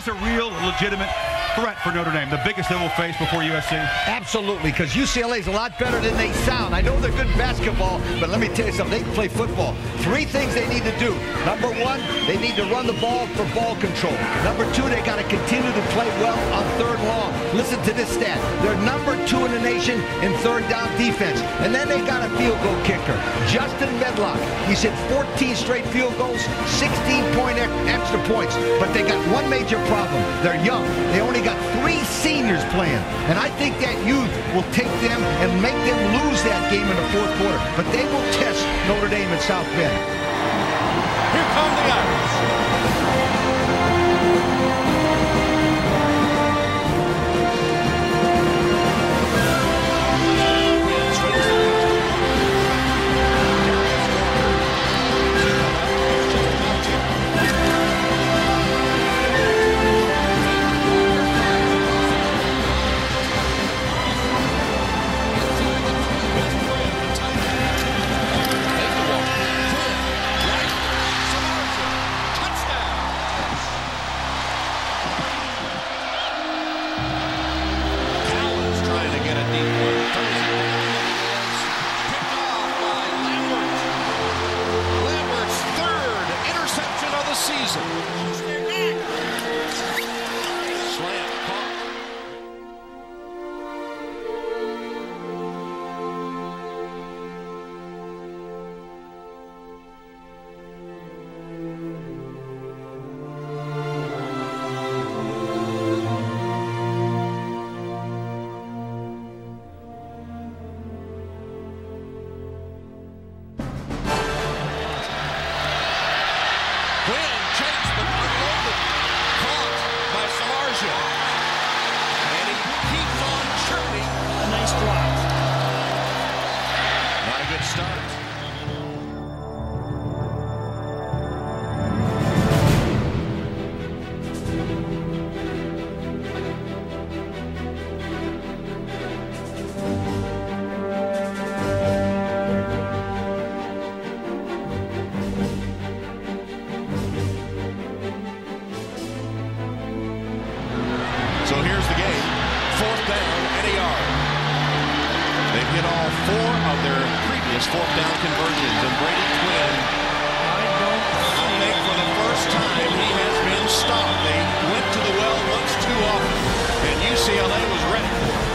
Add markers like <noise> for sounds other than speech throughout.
It's a real, legitimate threat for Notre Dame, the biggest they will face before USC. Absolutely, because UCLA is a lot better than they sound. I know they're good basketball, but let me tell you something. They can play football. Three things they need to do. Number one, they need to run the ball for ball control. Number two, they got to continue to play well on third long. Listen to this stat. They're number two in the nation in third down defense. And then they got a field goal kicker, Justin Medlock. He's hit 14 straight field goals, 16 point extra points. But they got one major problem. They're young. They only got three seniors playing. And I think that youth will take them and make them lose that game in the fourth quarter. But they will test Notre Dame and South Bend. Here come the Irish. So here's the game. Fourth down and a yard. They've hit all four of their previous fourth down conversions. And Brady Quinn, I don't think for the first time, he has been stopped. They went to the well once too often. And UCLA was ready for it.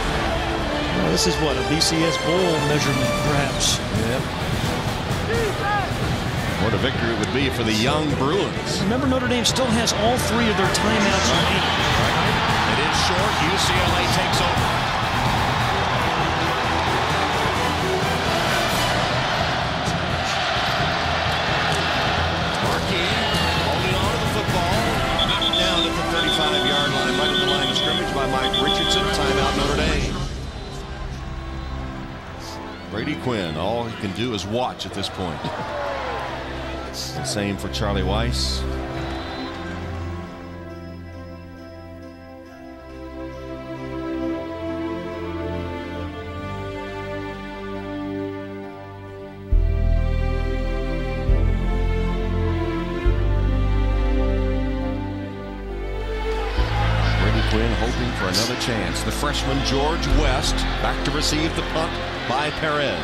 Well, this is what a BCS bowl measurement, perhaps. Yep. What a victory it would be for the young Bruins. Remember, Notre Dame still has all three of their timeouts remaining. It is short. UCLA takes over. Brady Quinn, all he can do is watch at this point. <laughs> And same for Charlie Weis. Quinn hoping for another chance. The freshman George West back to receive the punt by Perez.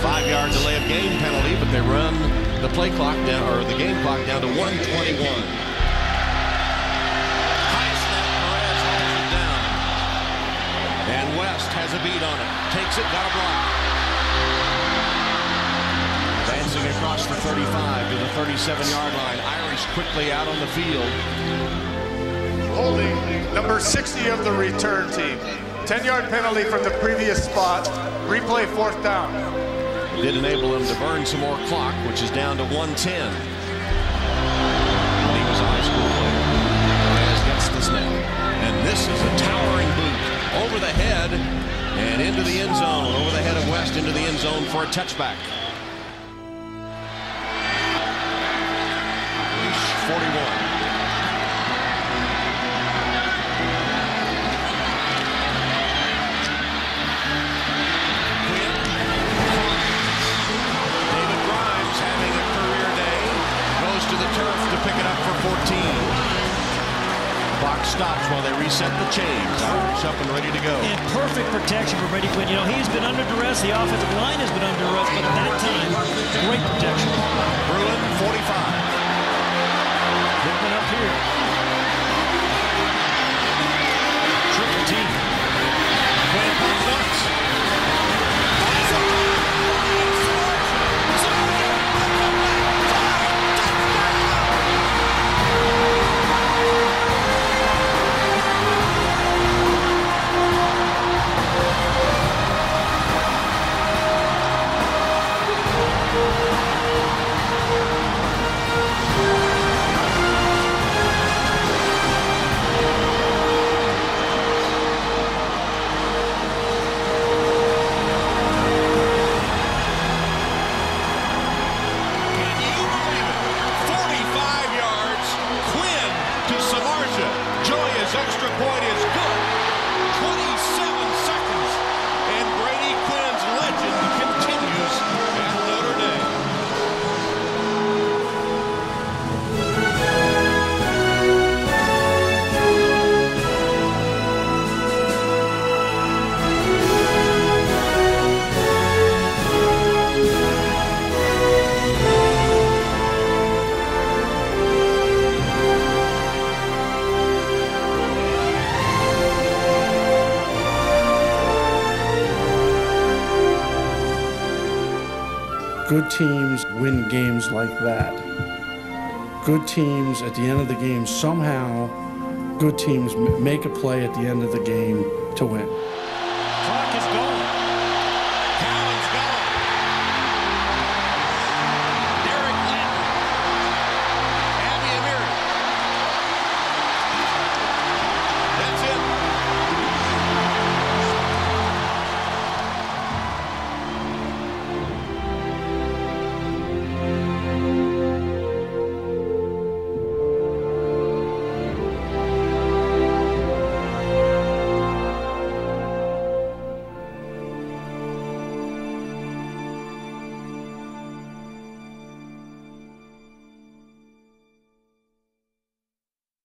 Five yard delay of game penalty, but they run the play clock down or the game clock down to 121. High snap, Perez holds it down. And West has a beat on it. Takes it, got a block. Advancing across the 35 to the 37 yard line. Irish quickly out on the field. Holding number 60 of the return team. 10-yard penalty from the previous spot. Replay fourth down. did enable him to burn some more clock, which is down to 110. When he was a high school player. Perez gets the snap. And this is a towering boot over the head and into the end zone. Over the head of West into the end zone for a touchback. Stops while they reset the chains. Irish up and ready to go. And perfect protection for Brady Quinn. You know, he's been under duress. The offensive line has been under duress, but at that time, Good teams win games like that. Good teams at the end of the game, somehow, good teams make a play at the end of the game to win. Clock is gone.